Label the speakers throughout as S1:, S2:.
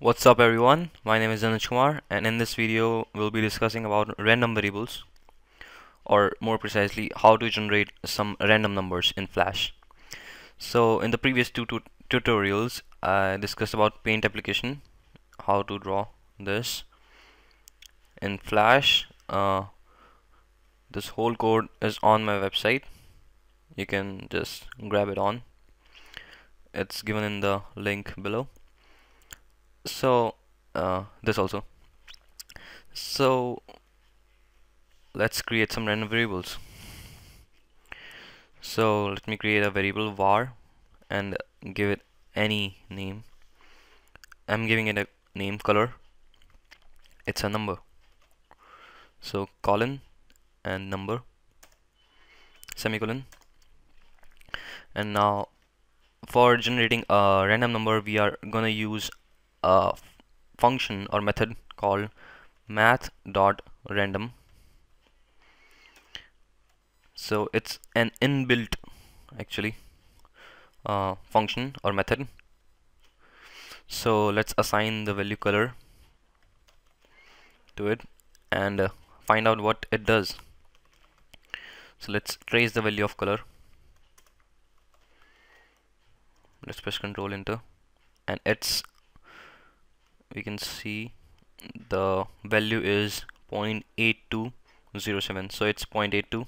S1: What's up everyone, my name is Anuj Kumar and in this video we'll be discussing about random variables or more precisely how to generate some random numbers in Flash. So in the previous two tutorials I discussed about paint application, how to draw this in Flash. Uh, this whole code is on my website, you can just grab it on. It's given in the link below so uh, this also. So let's create some random variables. So let me create a variable var and give it any name. I'm giving it a name color. It's a number. So colon and number. Semicolon. And now for generating a random number we are gonna use a function or method called math.random so it's an inbuilt actually uh, function or method. So let's assign the value color to it and uh, find out what it does. So let's trace the value of color. Let's press control enter and it's we can see the value is 0.8207 so it's 0.82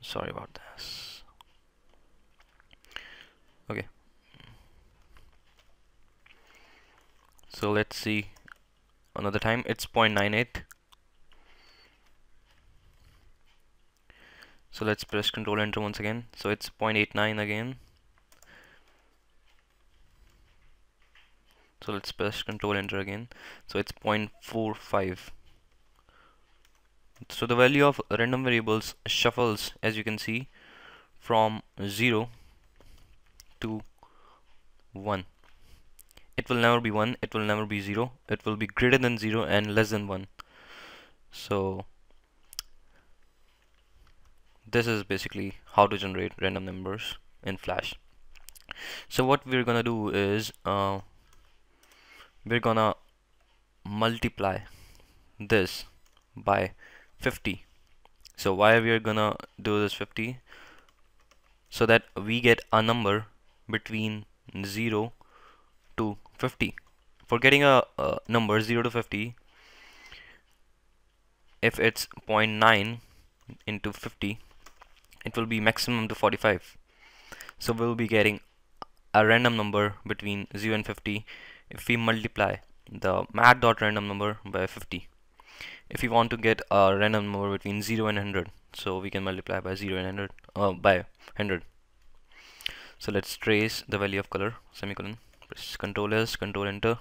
S1: sorry about this. Okay. So let's see another time. It's 0.98 so let's press control enter once again. So it's 0.89 again so let's press control enter again. So it's 0.45 so the value of random variables shuffles as you can see from 0 to 1 it will never be 1 it will never be 0 it will be greater than 0 and less than 1 so this is basically how to generate random numbers in flash. So what we're gonna do is uh, we're gonna multiply this by 50 so why are we're gonna do this 50 so that we get a number between 0 to 50 for getting a, a number 0 to 50 if it's 0.9 into 50 it will be maximum to 45 so we'll be getting a random number between 0 and 50 if we multiply the math.random number by 50 if we want to get a random number between 0 and 100 so we can multiply by 0 and 100 uh, by 100 so let's trace the value of color semicolon press control s control enter.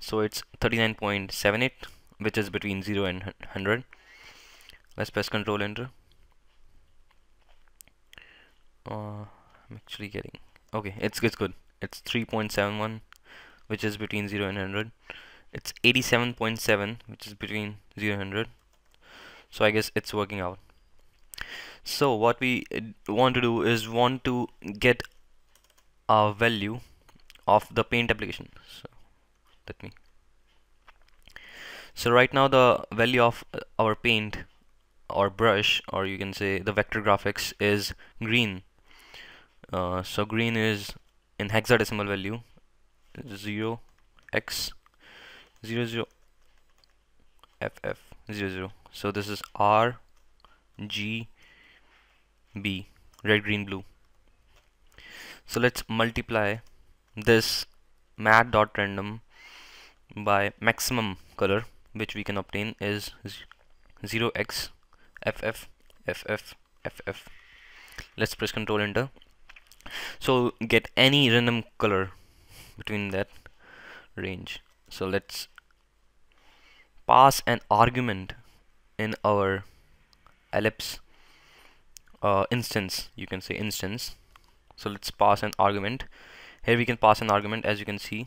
S1: So it's 39.78 which is between 0 and 100 let's press control enter. Uh, I'm actually getting okay it's, it's good. It's 3.71 which is between 0 and 100 it's 87.7 which is between 0 and 100 so I guess it's working out. So what we want to do is want to get a value of the paint application. So let me. So right now the value of uh, our paint or brush or you can say the vector graphics is green. Uh, so green is in hexadecimal value 0 x 0 0 f f 0 0 so this is r g b red green blue. So let's multiply this math dot random by maximum color which we can obtain is 0 x f f f f f f. Let's press control enter. So get any random color between that range. So let's pass an argument in our ellipse uh, instance you can say instance. So let's pass an argument. Here we can pass an argument as you can see.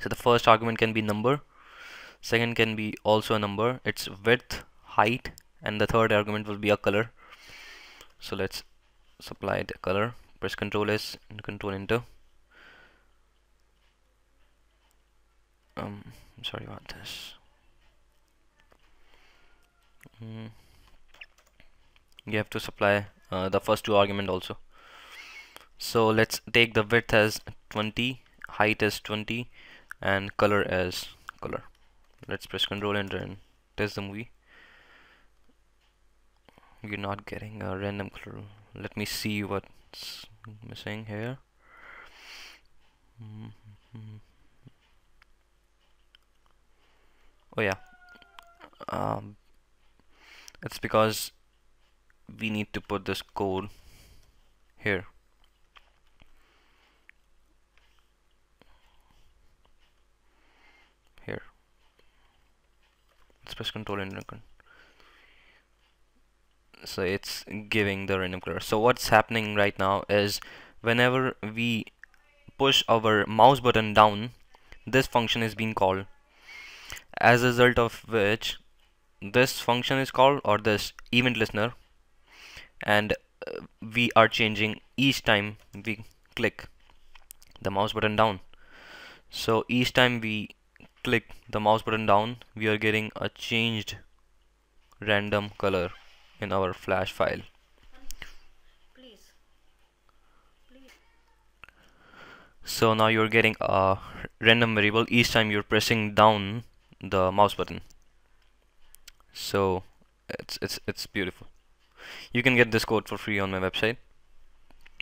S1: So the first argument can be number. Second can be also a number. Its width height and the third argument will be a color. So let's supply the color press Ctrl S and Control Enter. Um sorry about this. Mm. you have to supply uh, the first two argument also. So let's take the width as 20 height as 20 and color as color. Let's press Control enter and test the movie. You're not getting a random color. Let me see missing here. Oh yeah. Um, it's because we need to put this code here. Here. Let's press control and so it's giving the random color. So what's happening right now is whenever we push our mouse button down this function is being called. As a result of which this function is called or this event listener and uh, we are changing each time we click the mouse button down. So each time we click the mouse button down we are getting a changed random color in our flash file. So now you're getting a random variable each time you're pressing down the mouse button. So it's it's it's beautiful. You can get this code for free on my website.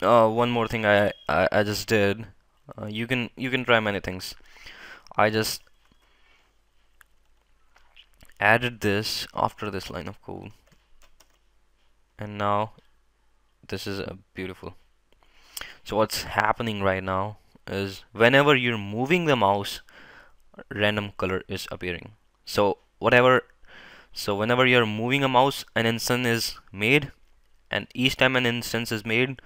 S1: Uh, one more thing I, I, I just did uh, you can you can try many things. I just added this after this line of code and now this is a beautiful. So what's happening right now is whenever you're moving the mouse random color is appearing. So whatever so whenever you're moving a mouse an instance is made and each time an instance is made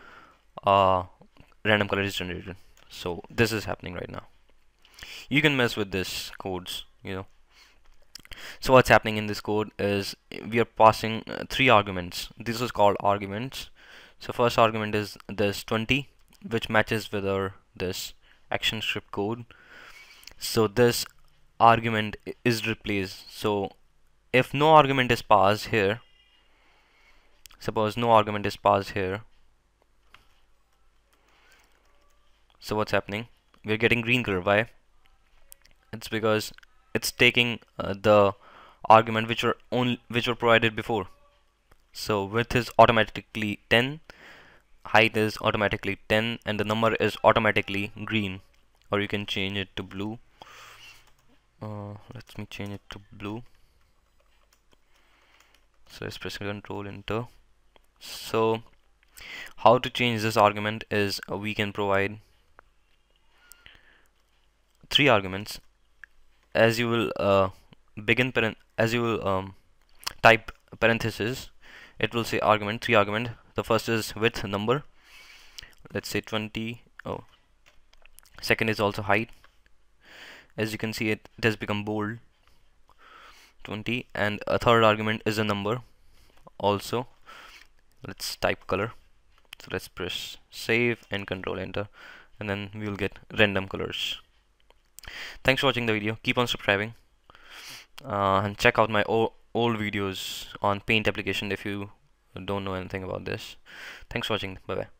S1: uh, random color is generated. So this is happening right now. You can mess with this codes you know so what's happening in this code is we are passing uh, three arguments. This is called arguments. So first argument is this 20 which matches with our this action script code. So this argument is replaced. So if no argument is passed here suppose no argument is passed here. So what's happening? We're getting green color. Why? It's because it's taking uh, the argument which were only which were provided before. So width is automatically 10 height is automatically 10 and the number is automatically green. Or you can change it to blue. Uh, let me change it to blue. So let's press control enter. So how to change this argument is uh, we can provide three arguments as you will uh, begin as you will um, type parenthesis it will say argument three argument. The first is width number. Let's say 20 oh. Second is also height. As you can see it, it has become bold. 20 and a third argument is a number also. Let's type color. So let's press save and control enter. And then we will get random colors thanks for watching the video. Keep on subscribing. Uh, and check out my old videos on paint application if you don't know anything about this. Thanks for watching. Bye bye